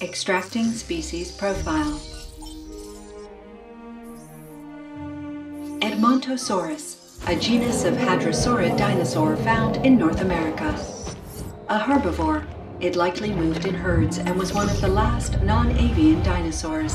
Extracting species profile. Edmontosaurus, a genus of hadrosaurid dinosaur found in North America. A herbivore, it likely moved in herds and was one of the last non-avian dinosaurs.